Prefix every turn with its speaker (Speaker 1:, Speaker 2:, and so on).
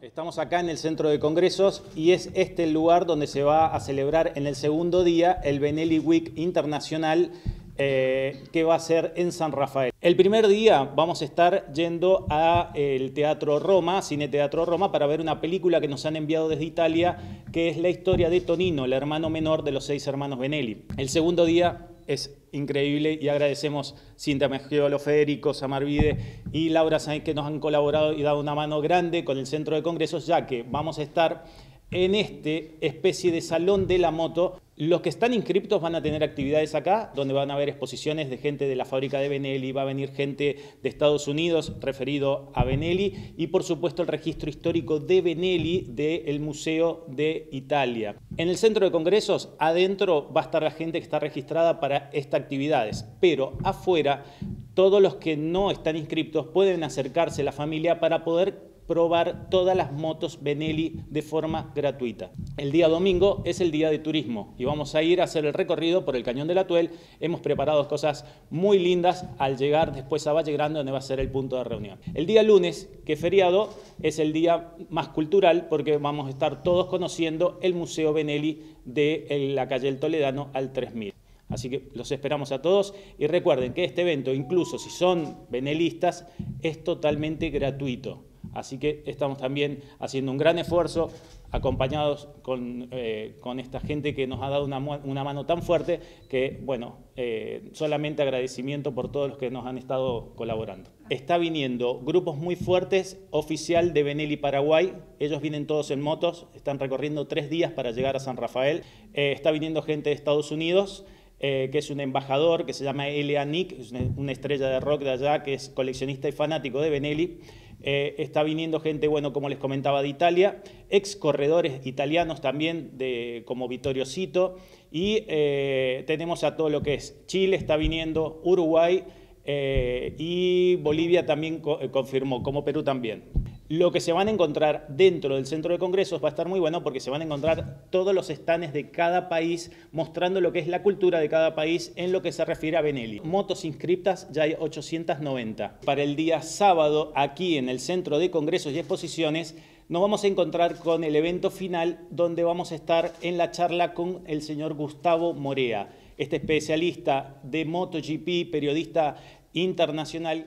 Speaker 1: Estamos acá en el centro de congresos y es este el lugar donde se va a celebrar en el segundo día el Benelli Week Internacional eh, que va a ser en San Rafael. El primer día vamos a estar yendo al Teatro Roma, Cine Teatro Roma, para ver una película que nos han enviado desde Italia, que es la historia de Tonino, el hermano menor de los seis hermanos Benelli. El segundo día es increíble y agradecemos Cinta Mejiolo, Federico, Samarvide y Laura Sainz que nos han colaborado y dado una mano grande con el Centro de Congresos, ya que vamos a estar en este especie de salón de la moto. Los que están inscriptos van a tener actividades acá, donde van a haber exposiciones de gente de la fábrica de Benelli, va a venir gente de Estados Unidos referido a Benelli y por supuesto el registro histórico de Benelli del Museo de Italia. En el centro de congresos, adentro va a estar la gente que está registrada para estas actividades, pero afuera todos los que no están inscriptos pueden acercarse a la familia para poder probar todas las motos Benelli de forma gratuita. El día domingo es el día de turismo y vamos a ir a hacer el recorrido por el Cañón del Atuel. Hemos preparado cosas muy lindas al llegar después a Valle Grande, donde va a ser el punto de reunión. El día lunes, que es feriado, es el día más cultural porque vamos a estar todos conociendo el Museo Benelli de la calle El Toledano al 3000. Así que los esperamos a todos y recuerden que este evento, incluso si son benelistas, es totalmente gratuito. Así que estamos también haciendo un gran esfuerzo, acompañados con, eh, esta gente que nos ha dado una, mano tan fuerte que, bueno, eh, solamente agradecimiento por todos los que nos han estado colaborando. Está viniendo grupos muy fuertes, oficial de Benelli Paraguay, ellos vienen todos en motos, están recorriendo tres días para llegar a San Rafael, eh, está viniendo gente de Estados Unidos, que es un embajador que se llama Elia Nick, es una estrella de rock de allá, que es coleccionista y fanático de Benelli. Eh, está viniendo gente, bueno, como les comentaba, de Italia, ex corredores italianos también, de, como Vittorio Cito, y eh, tenemos a todo lo que es Chile, está viniendo Uruguay, eh, y Bolivia también confirmó, como Perú también. Lo que se van a encontrar dentro del centro de congresos va a estar muy bueno porque se van a encontrar todos los estanes de cada país mostrando lo que es la cultura de cada país en lo que se refiere a Benelli. Motos inscriptas ya hay 890. Para el día sábado, aquí en el centro de congresos y exposiciones, nos vamos a encontrar con el evento final donde vamos a estar en la charla con el señor Gustavo Morea, este especialista de MotoGP, periodista internacional.